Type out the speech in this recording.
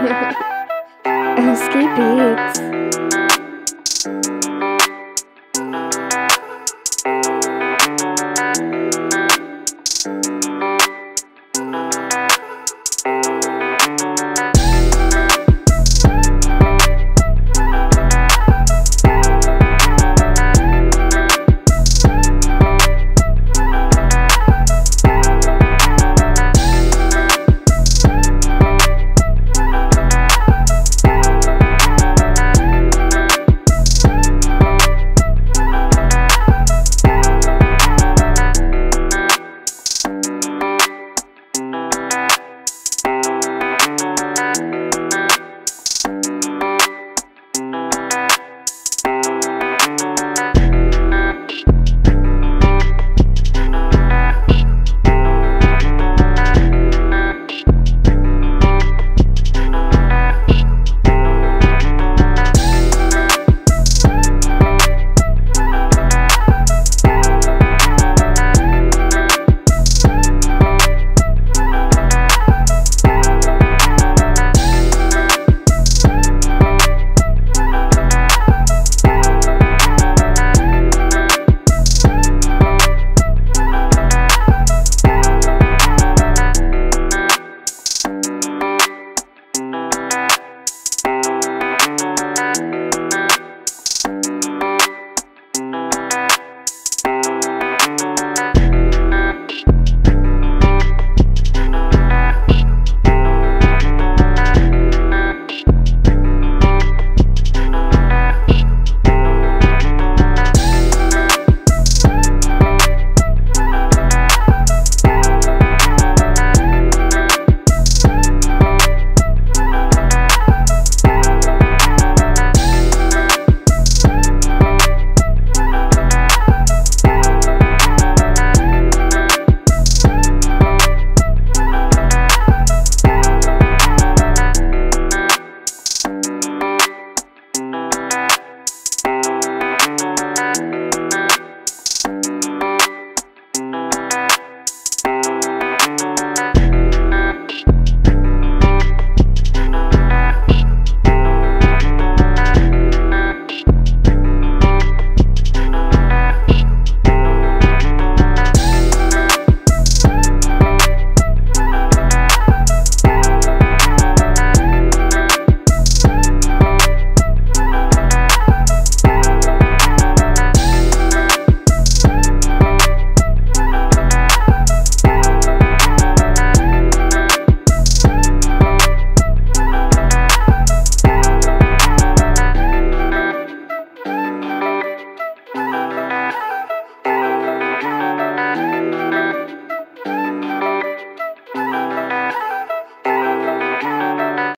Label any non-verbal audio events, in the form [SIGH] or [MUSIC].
[LAUGHS] Escape Beats.